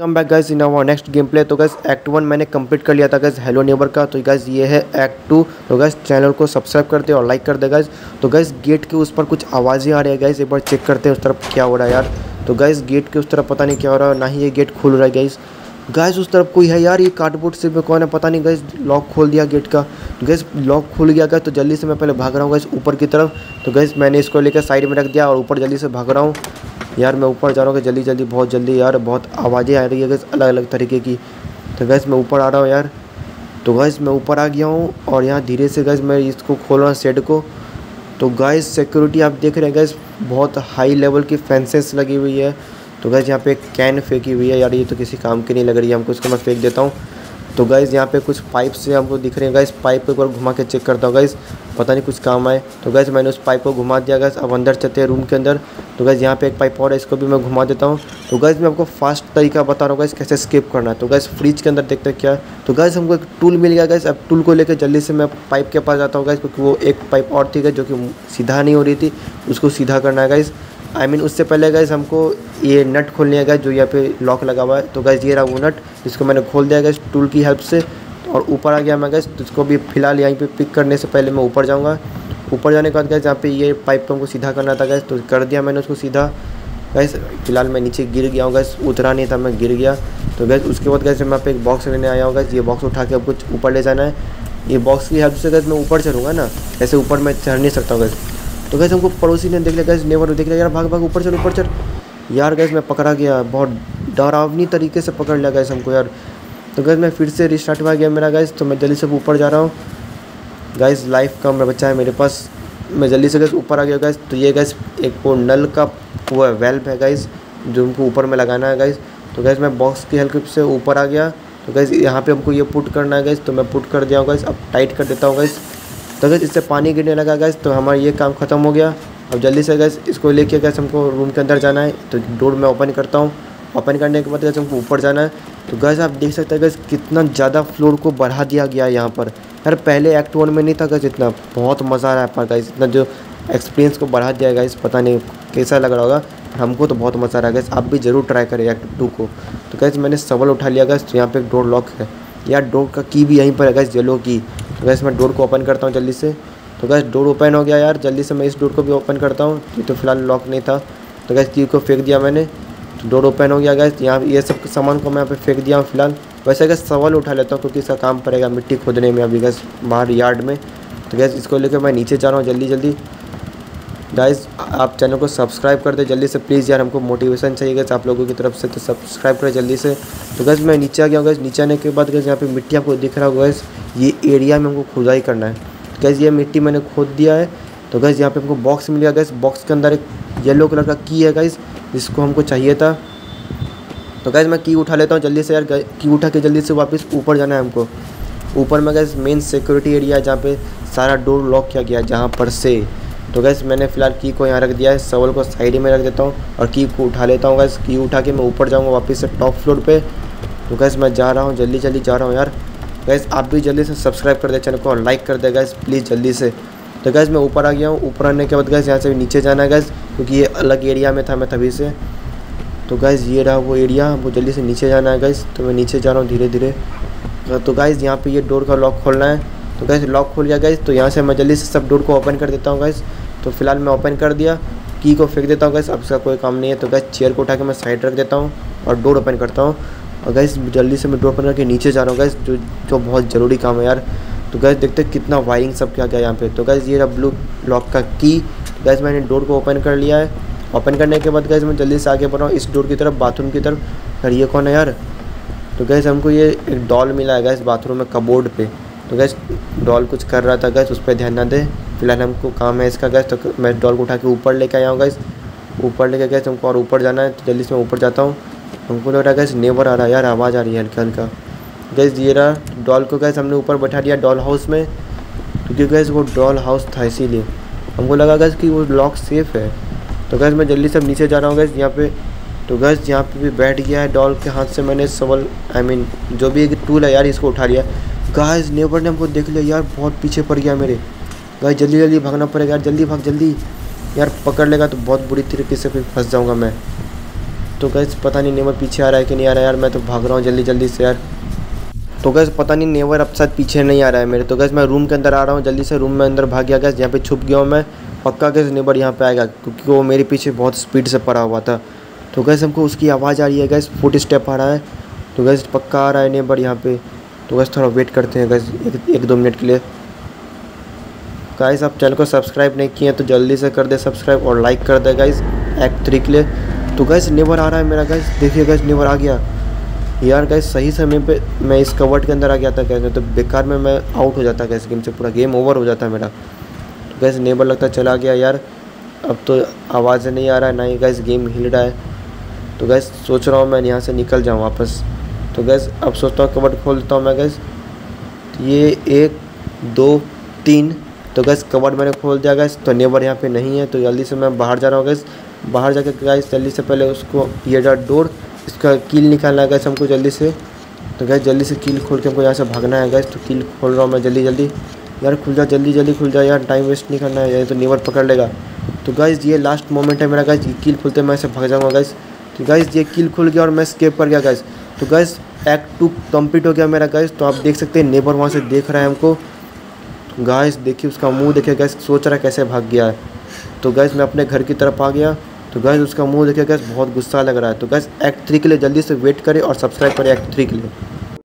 Come back guys in our next game play तो guys act one मैंने complete कर लिया था गाइस हेलो नेबर का। तो गाइस ये है एक्ट टू तो गाइस चैनल को सब्सक्राइब कर दे और लाइक कर दे गाइस तो गाइस गेट के उस पर कुछ आवाज़ें आ रही है गाइस एक बार चेक करते हैं उस तरफ़ क्या हो रहा है यार। तो गाइस गेट के उस तरफ़ पता नहीं क्या हो रहा है, ना ही ये गेट खुल रहा है गाइस गैस उस तरफ़ कोई है यार? ये कार्डबोर्ड से में कौन है? पता नहीं गैस लॉक खोल दिया गेट का। गैस लॉक खुल गया गाइस तो जल्दी से मैं पहले भाग रहा हूँ गैस ऊपर की तरफ़। तो गैस मैंने इसको लेकर साइड में रख दिया और ऊपर जल्दी से भाग रहा हूँ। यार मैं ऊपर जा रहा हूँ जल्दी जल्दी, बहुत जल्दी यार, बहुत आवाज़ें आ रही है गैस अलग अलग तरीके की। तो गैस मैं ऊपर आ रहा हूँ यार। तो गैस मैं ऊपर आ गया हूँ और यहाँ धीरे से गैस मैं इसको खोल रहा हूँ शेड को। तो गैस सिक्योरिटी आप देख रहे हैं गैस बहुत हाई लेवल की फेंसेस लगी हुई है। तो गैस यहाँ पे कैन फेंकी हुई है। यार ये तो किसी काम की नहीं लग रही है, हमको इसको मैं फेंक देता हूँ। तो गाइज़ यहाँ पे कुछ पाइप से हमको दिख रहे हैं। गाइज़ पाइप को एक बार घुमा के चेक करता हूँ। गाइज़ पता नहीं कुछ काम आए। तो गैस मैंने उस पाइप को घुमा दिया। गैस अब अंदर चलते हैं रूम के अंदर। तो गैस यहाँ पे एक पाइप और है, इसको भी मैं घुमा देता हूँ। तो गैस मैं आपको फास्ट तरीका बता रहा हूँ गैस कैसे स्किप करना है। तो गैस फ्रिज के अंदर देखते हैं क्या तो गैस हमको एक टूल मिल गया गैस अब टूल को लेकर जल्दी से मैं पाइप के पास जाता हूँ गैस क्योंकि वो एक पाइप और थी गैस जो कि सीधा नहीं हो रही थी। उसको सीधा करना है guys I I mean mean, उससे पहले गैस हमको ये नट खोलने है गैस जो यहाँ पे लॉक लगा हुआ है। तो गैस ये रहा वो नट जिसको मैंने खोल दिया गैस टूल की हेल्प से। और ऊपर आ गया मैं गैस तो इसको भी फ़िलहाल यहीं पे पिक करने से पहले मैं ऊपर जाऊँगा। ऊपर जाने के बाद गैस जहाँ पे ये पाइप को हमको सीधा करना था गैस तो कर दिया मैंने उसको सीधा। गैस फ़िलहाल मैं नीचे गिर गया हूँ गैस उतरा नहीं था मैं गिर गया। तो गैस उसके बाद गैस मैं पे एक बॉक्स लेने आया हूँ गैस ये बॉक्स उठा के अब कुछ ऊपर ले जाना है। ये बॉक्स की हेल्प से गैस मैं ऊपर चढ़ूँगा ना ऐसे ऊपर मैं चढ़ नहीं सकता हूँ गैस तो गैस हमको पड़ोसी ने देख लिया गैस नेवर देख लिया, यार, भाग भाग, ऊपर चढ़ ऊपर चढ़ यार गैस मैं पकड़ा गया, बहुत डरावनी तरीके से पकड़ लिया गैस हमको, यार। तो गैस मैं फिर से रिस्टार्ट हुआ गया मेरा गैस तो मैं जल्दी से ऊपर जा रहा हूँ। गैस लाइफ का मेरा बच्चा है मेरे पास। मैं जल्दी से गैस ऊपर आ गया गैस तो ये गैस एक वो नल का वो है है गैस जो हमको ऊपर में लगाना है गैस तो गैस मैं बॉक्स की हेल्प से ऊपर आ गया। तो गैस यहाँ पे हमको ये पुट करना है गैस तो मैं पुट कर दिया हूँ गैस अब टाइट कर देता हूँ गैस तो गैस इससे पानी गिरने लगा गैस तो हमारा ये काम ख़त्म हो गया। अब जल्दी से गैस इसको लेके गैस हमको रूम के अंदर जाना है। तो डोर मैं ओपन करता हूँ। ओपन करने के बाद गैस हमको ऊपर जाना है। तो गैस आप देख सकते हैं गैस कितना ज़्यादा फ्लोर को बढ़ा दिया गया है यहाँ पर। यार, पहले एक्ट वन में नहीं था गैस इतना। बहुत मज़ा आ रहा है पर गैस इतना जो एक्सपीरियंस को बढ़ा दिया गया इस पता नहीं कैसा लग रहा होगा। हमको तो बहुत मज़ा आ रहा है गैस आप भी ज़रूर ट्राई करें एक्ट टू को। तो गैस मैंने सवाल उठा लिया गैस तो यहाँ पर डोर लॉक है। यार डोर का की भी यहीं पर है गैस येलो की तो गैस मैं डोर को ओपन करता हूँ जल्दी से। तो गैस डोर ओपन हो गया यार। जल्दी से मैं इस डोर को भी ओपन करता हूँ। ये तो फ़िलहाल लॉक नहीं था। तो गैस की को फेंक दिया मैंने। तो डोर ओपन हो गया गैस यहाँ ये सब सामान को मैं यहाँ पे फेंक दिया हूँ फ़िलहाल। वैसे गैस सवाल उठा लेता हूँ, क्योंकि इसका काम पड़ेगा मिट्टी खोदने में अभी गैस बाहर यार्ड में। तो गैस इसको लेकर मैं नीचे जा रहा हूँ जल्दी जल्दी। गाइस आप चैनल को सब्सक्राइब कर दे जल्दी से। प्लीज़ यार, हमको मोटिवेशन चाहिए गैस आप लोगों की तरफ़ से। तो सब्सक्राइब करें जल्दी से। तो गैस मैं नीचे आ गया हूँ गैस नीचे आने के बाद गैस यहाँ पे मिट्टी आपको दिख रहा होगा गैस ये एरिया में हमको खुदाई करना है। गैस ये मिट्टी मैंने खोद दिया है। तो गैस यहाँ पे हमको बॉक्स मिल गया। गैस बॉक्स के अंदर एक येलो कलर का की है गैस जिसको हमको चाहिए था। तो गैस मैं की उठा लेता हूँ जल्दी से यार। की उठा के जल्दी से वापस ऊपर जाना है हमको। ऊपर में गैस मेन सिक्योरिटी एरिया है जहाँ पे सारा डोर लॉक किया गया जहाँ पर से। तो गैस मैंने फ़िलहाल की को यहाँ रख दिया है। सवल को साइड में रख देता हूँ और की को उठा लेता हूँ गैस की उठा के मैं ऊपर जाऊँगा वापस से टॉप फ्लोर पर तो गैस मैं जा रहा हूँ। जल्दी जल्दी जा रहा हूँ यार। गैस आप भी जल्दी से सब्सक्राइब कर दे चैनल को और लाइक कर दे गैस प्लीज़ जल्दी से। तो गैस मैं ऊपर आ गया हूँ। ऊपर आने के बाद गैस यहाँ से नीचे जाना है गैस क्योंकि ये अलग एरिया में था मैं तभी से। तो गैस ये रहा वो एरिया वो जल्दी से नीचे जाना है गैस तो मैं नीचे जा रहा हूँ धीरे धीरे तो गैस यहाँ पे ये डोर का लॉक खोलना है। तो गैस लॉक खोल गया गैस तो यहाँ से मैं जल्दी से सब डोर को ओपन कर देता हूँ गैस तो फ़िलहाल मैं ओपन कर दिया। की को फेंक देता हूँ गैस अब इसका कोई काम नहीं है। तो गैस चेयर को उठा के मैं साइड रख देता हूँ और डोर ओपन करता हूँ। और गैस जल्दी से मैं डोर ओपन करके नीचे जा रहा हूँ गैस जो जो बहुत ज़रूरी काम है यार। तो गैस देखते कितना वायरिंग सब क्या गया यहाँ पे। तो गैस ये रहा ब्लू लॉक का की गैस मैंने डोर को ओपन कर लिया है। ओपन करने के बाद गैस मैं जल्दी से आगे बढ़ रहा हूँ, इस डोर की तरफ़ बाथरूम की तरफ़। यार ये कौन है यार? तो गैस हमको ये एक डॉल मिला है गैस बाथरूम में कबोर्ड पे। तो गैस डॉल कुछ कर रहा था गैस उस पर ध्यान ना दे। फ़िलहाल हमको काम है इसका गैस तो मैं डॉल को उठा के ऊपर लेके आया हूँ गैस ऊपर लेके गैस हमको और ऊपर जाना है तो जल्दी से मैं ऊपर जाता हूँ। हमको लग रहा है गैस नेवर आ रहा है यार, आवाज़ आ रही है हल्का हल्का। गैस ये रहा डॉल को गैस हमने ऊपर बैठा दिया डॉल हाउस में, क्योंकि गैस वो डॉल हाउस था इसीलिए। हमको लगा गैस कि वो लॉक सेफ़ है। तो गैस मैं जल्दी से नीचे जा रहा हूँ गैस यहाँ पे। तो गैस यहाँ पे भी बैठ गया है डॉल के हाथ से मैंने सवल आई मीन जो भी एक टूल है यार, इसको उठा लिया। गैस नेबर ने हमको देख लिया यार, बहुत पीछे पड़ गया मेरे। गैस जल्दी जल्दी भागना पड़ेगा यार, जल्दी भाग, जल्दी। यार पकड़ लेगा तो बहुत बुरी तरीके से फिर फंस जाऊँगा मैं। तो गैस पता नहीं नेवर पीछे आ रहा है कि नहीं आ रहा है यार मैं तो भाग रहा हूँ जल्दी जल्दी से यार। तो गैस पता नहीं नेवर अब शायद पीछे नहीं आ रहा है मेरे। तो गैस मैं रूम के अंदर आ रहा हूँ जल्दी से रूम में अंदर भाग गया गैस यहाँ पे छुप गया हूँ मैं। पक्का गैस नेबर यहाँ पे आएगा क्योंकि वो मेरे पीछे बहुत स्पीड से पड़ा हुआ था। तो गैस हमको उसकी आवाज़ आ रही है गैस फुट स्टेप आ रहा है। तो गैस पक्का आ रहा है नेबर यहाँ पे। तो गैस थोड़ा वेट करते हैं गैस एक, एक दो मिनट के लिए। गाइस आप चैनल को सब्सक्राइब नहीं किए तो जल्दी से कर दे सब्सक्राइब और लाइक कर दे गाइस एक्ट थ्री के लिए। तो गैस नेवर आ रहा है मेरा गैस देखिए गैस नेवर आ गया. यार गैस सही समय पे मैं इस कवर्ट के अंदर आ गया था गैस तो बेकार में मैं आउट हो जाता गैस गेम से पूरा गेम ओवर हो जाता मेरा. तो गैस नेबर लगता चला गया यार. अब तो आवाज़ नहीं आ रहा है ना ही गैस गेम हिल रहा है. तो गैस सोच रहा हूँ मैं यहाँ से निकल जाऊँ वापस. तो गैस अब सोचता हूँ कवर्ट खोल देता हूँ मैं गैस ये एक, दो, तीन. तो गैस कवर्ड मैंने खोल दिया गैस तो नेबर यहाँ पे नहीं है. तो जल्दी से मैं बाहर जा रहा हूँ गैस बाहर जाके गैस जल्दी से पहले उसको ये जा डोर इसका कील निकालना है गैस हमको जल्दी से। तो गैस जल्दी से कील खोल के हमको यहाँ से भागना है गैस तो कील खोल रहा हूँ मैं जल्दी जल्दी। यार खुल जा, जल्दी जल्दी खुल जा यार टाइम वेस्ट नहीं करना है, यार तो नेवर पकड़ लेगा। तो गैस ये लास्ट मोमेंट है मेरा गैस ये कील खुलते मैं ऐसे भाग जाऊँगा गैस तो गैस ये कील खुल गया और मैं स्केप कर गया गैस तो गैस एक्ट टू कंप्लीट हो गया मेरा गैस तो आप देख सकते हैं नेबर वहाँ से देख रहा है हमको। गैस देखिए उसका मुँह देखिए गैस सोच रहा है कैसे भाग गया है। तो गैस मैं अपने घर की तरफ़ आ गया। तो गैस उसका मुँह देखिए गैस बहुत गुस्सा लग रहा है। तो गैस एक्ट थ्री के लिए जल्दी से वेट करें और सब्सक्राइब करें एक्ट थ्री के लिए।